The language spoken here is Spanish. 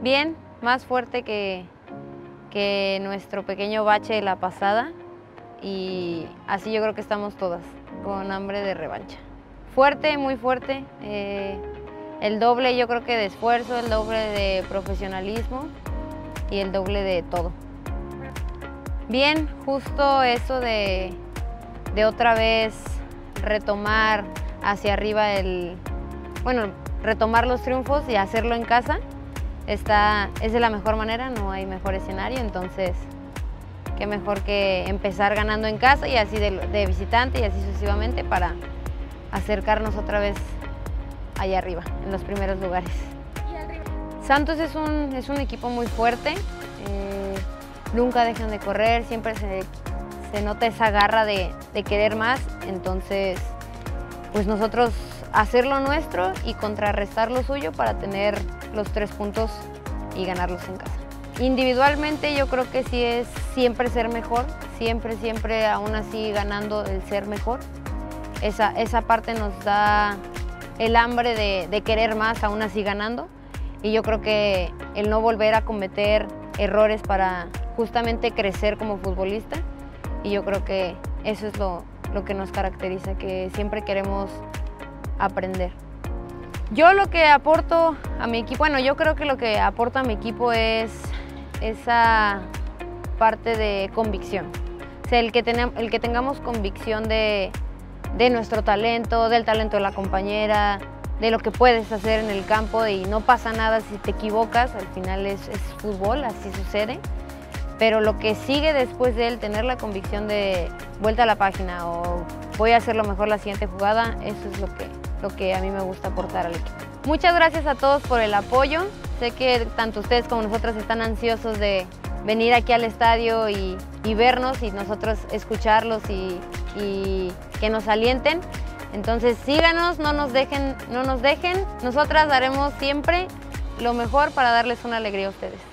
Bien, más fuerte que, que nuestro pequeño bache de la pasada y así yo creo que estamos todas, con hambre de revancha. Fuerte, muy fuerte, eh, el doble yo creo que de esfuerzo, el doble de profesionalismo y el doble de todo. Bien, justo eso de, de otra vez retomar hacia arriba el, bueno, retomar los triunfos y hacerlo en casa, está, es de la mejor manera, no hay mejor escenario, entonces qué mejor que empezar ganando en casa y así de, visitante y así sucesivamente para acercarnos otra vez allá arriba, en los primeros lugares. Santos es un, es un equipo muy fuerte, eh, nunca dejan de correr, siempre se, se nota esa garra de, de, querer más, entonces pues nosotros hacer lo nuestro y contrarrestar lo suyo para tener los tres puntos y ganarlos en casa. Individualmente yo creo que sí es siempre ser mejor, siempre, siempre aún así ganando el ser mejor. Esa, esa parte nos da el hambre de, de querer más aún así ganando y yo creo que el no volver a cometer errores para justamente crecer como futbolista y yo creo que eso es lo, lo que nos caracteriza, que siempre queremos aprender. Yo lo que aporto a mi equipo, bueno, yo creo que lo que aporta a mi equipo es esa parte de convicción. O sea, el que, el que tengamos convicción de, de, nuestro talento, del talento de la compañera, de lo que puedes hacer en el campo y no pasa nada si te equivocas, al final es, es fútbol, así sucede. Pero lo que sigue después de él, tener la convicción de vuelta a la página o voy a hacer lo mejor la siguiente jugada, eso es lo que, lo que a mí me gusta aportar al equipo. Muchas gracias a todos por el apoyo. Sé que tanto ustedes como nosotros están ansiosos de venir aquí al estadio y, vernos y nosotros escucharlos y, y, que nos alienten. Entonces síganos, no nos dejen, no nos dejen. Nosotras haremos siempre lo mejor para darles una alegría a ustedes.